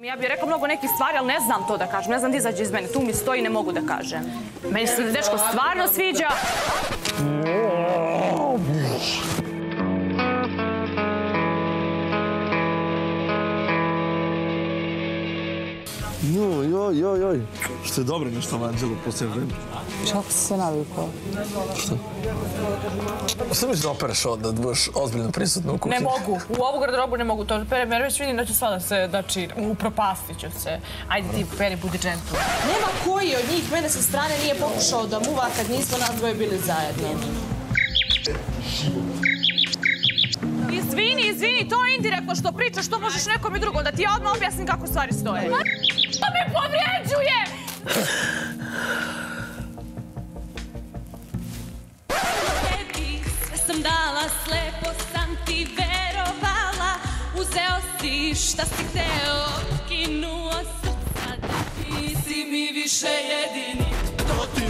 Ja bih rekla mnogo nekih stvari, ali ne znam to da kažem. Ne znam da izađe iz mene. Tu mi stoji, ne mogu da kažem. Meni se dečko stvarno sviđa. Joj, joj, joj, joj. Što je dobro nešto Anđelo, posljednje vreme. Kako si se navikao? Što misliš da opereš ovo, da budeš ozbiljno prisutno u kuhinji? Ne mogu, u ovu garderobu ne mogu to perem, jer već vidim da će sva da se, znači, upropastit ću se. Ajde ti, peri, budi džentu. Nema koji od njih mene sa strane nije pokušao da muva kad nismo nas dvoje bili zajedno. Izvini, to je indirektno što pričaš, što možeš nekom i drugom, da ti ja odmah objasnim kako stvari stoje. To me povrijeđuje! sam dala, slepo sam ti verovala Uzeo si šta si hteo, kinuo srca da Nisi mi više jedini To ti